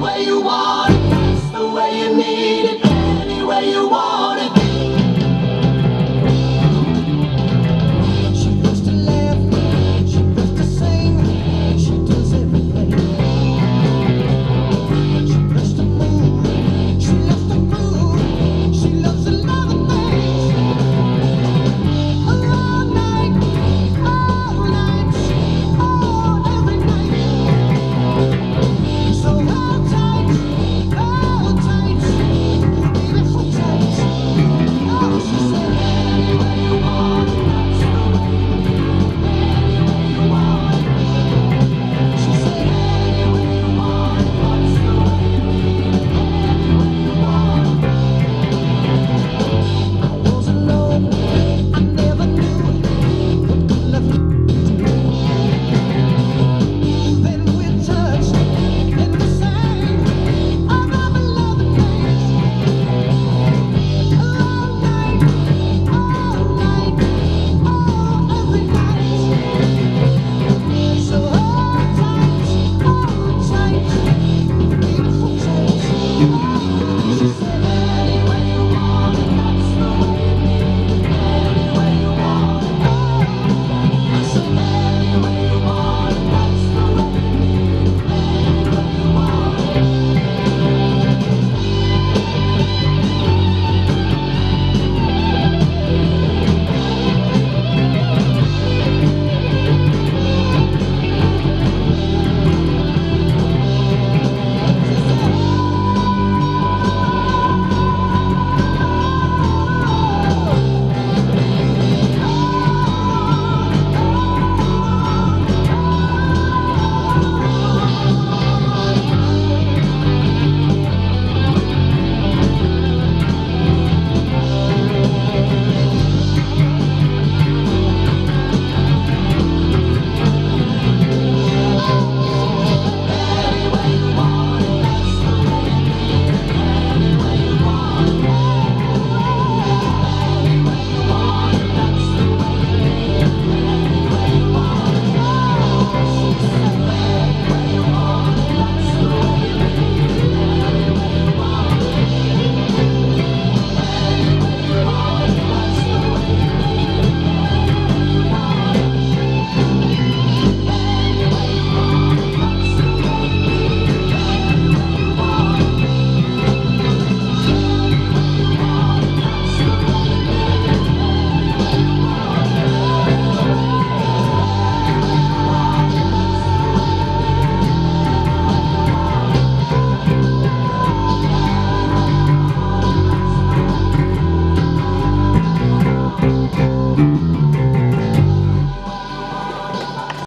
where you are.